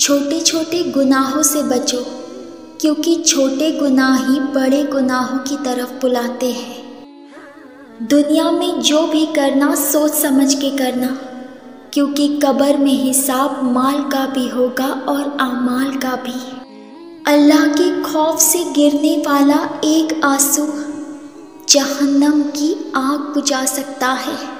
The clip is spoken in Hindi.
छोटे छोटे गुनाहों से बचो, क्योंकि छोटे गुनाह ही बड़े गुनाहों की तरफ़ बुलाते हैं। दुनिया में जो भी करना, सोच समझ के करना, क्योंकि कब्र में हिसाब माल का भी होगा और आमाल का भी। अल्लाह के खौफ से गिरने वाला एक आँसू जहन्नम की आग बुझा सकता है।